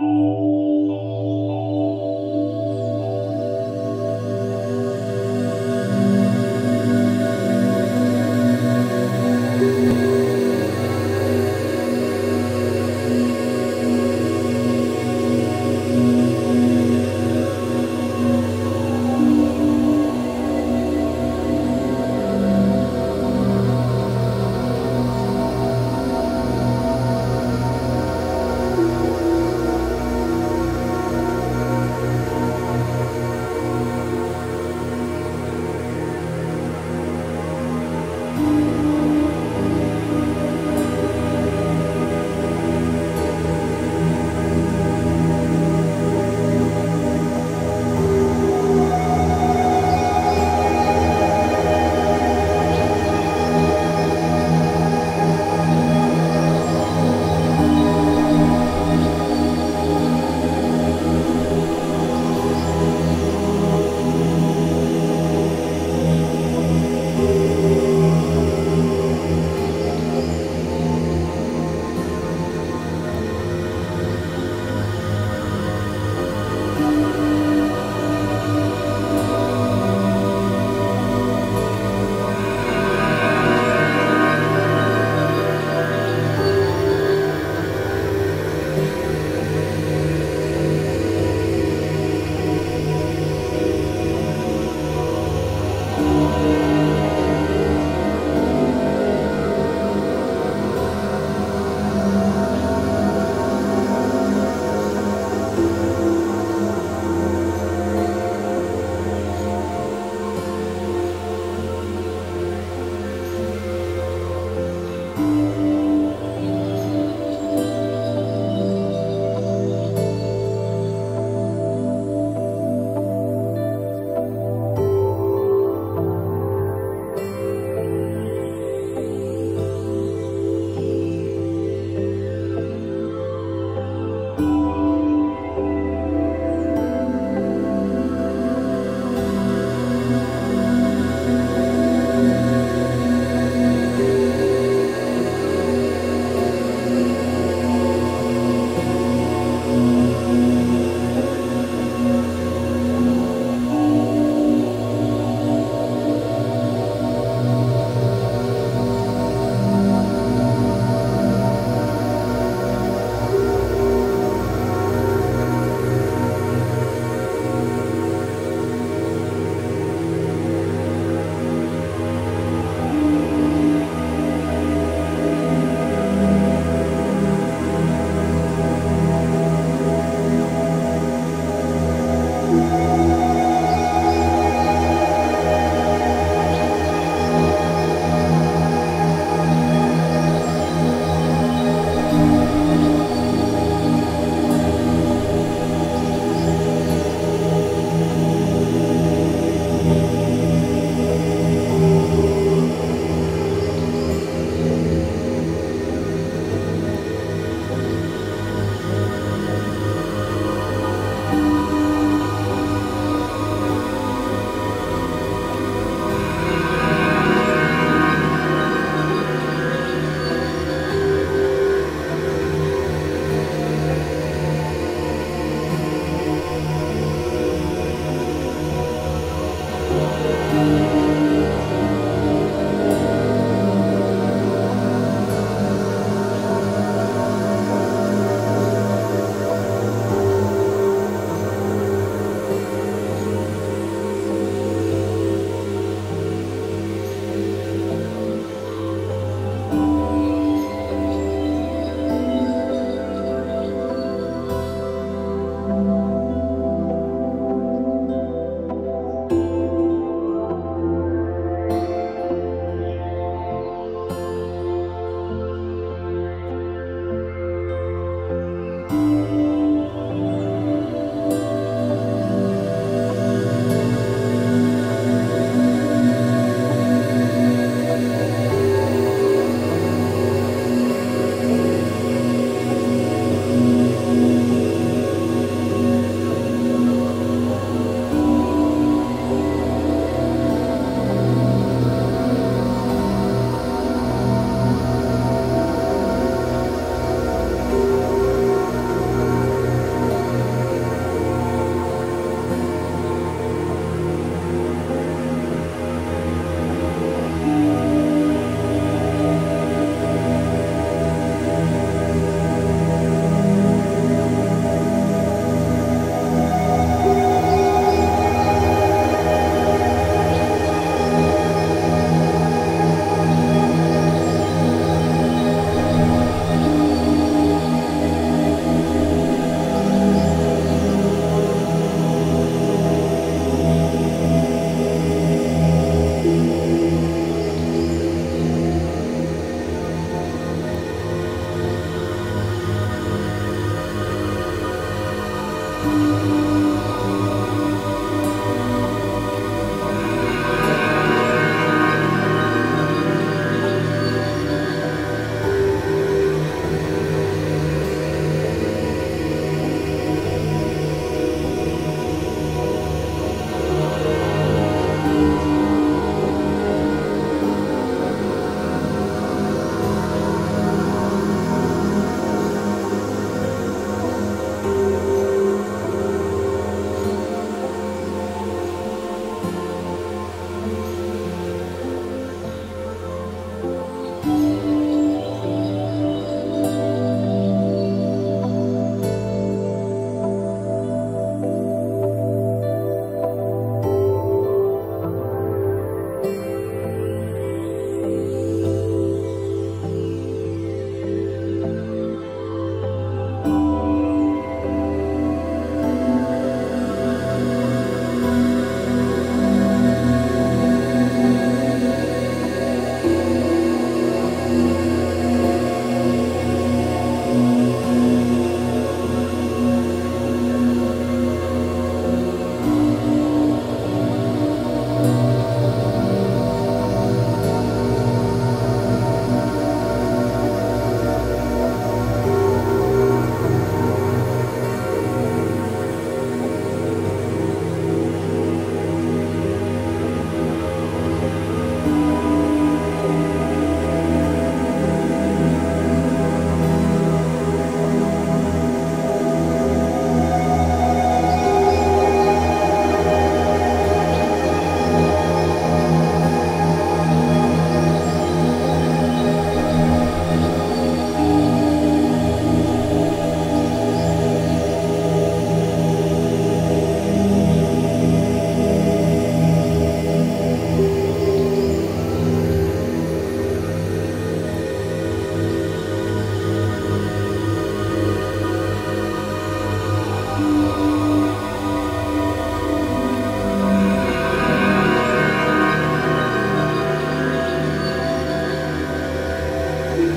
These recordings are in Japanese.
Música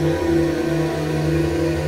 ああ。